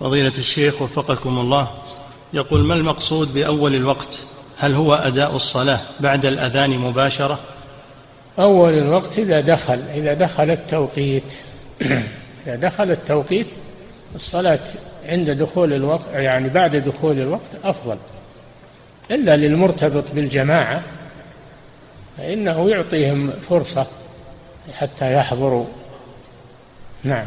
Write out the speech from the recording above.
فضيلة الشيخ وفقكم الله يقول ما المقصود بأول الوقت؟ هل هو أداء الصلاة بعد الأذان مباشرة؟ أول الوقت إذا دخل إذا دخل التوقيت. إذا دخل التوقيت الصلاة عند دخول الوقت يعني بعد دخول الوقت أفضل. إلا للمرتبط بالجماعة فإنه يعطيهم فرصة حتى يحضروا. نعم.